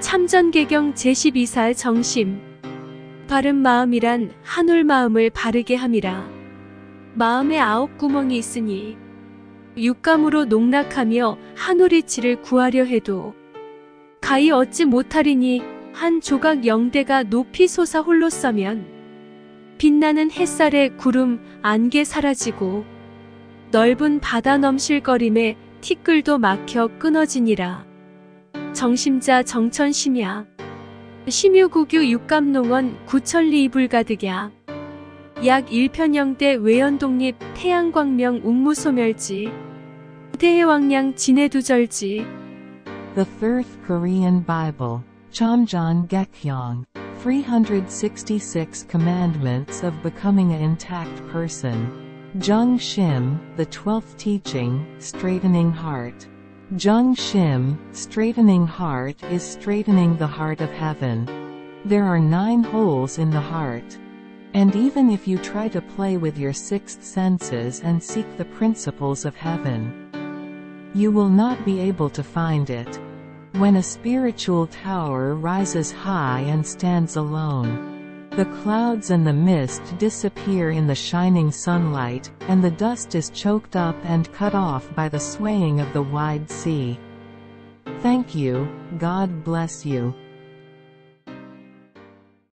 참전개경 제12살 정심. 바른 마음이란 한올 마음을 바르게 함이라. 마음에 아홉 구멍이 있으니 육감으로 농락하며 한올이치를 구하려 해도 가히 얻지 못하리니 한 조각 영대가 높이 솟아 홀로 서면 빛나는 햇살에 구름 안개 사라지고 넓은 바다 넘실거림에 티끌도 막혀 끊어지니라. 정심자 정천 심야 심유구규 육감농원 구천리 이불 가득야 약 1편영대 외연독립 태양광명 웅무소멸지 대해왕량 진해두절지 The Third Korean Bible, Chomjon Gekhyong, 366 Commandments of Becoming an Intact Person. Jung Shim, the Twelfth Teaching, Straightening Heart. Jung Shim, Straightening Heart is straightening the heart of heaven. There are nine holes in the heart. And even if you try to play with your sixth senses and seek the principles of heaven, you will not be able to find it. When a spiritual tower rises high and stands alone, the clouds and the mist disappear in the shining sunlight, and the dust is choked up and cut off by the swaying of the wide sea. Thank you, God bless you.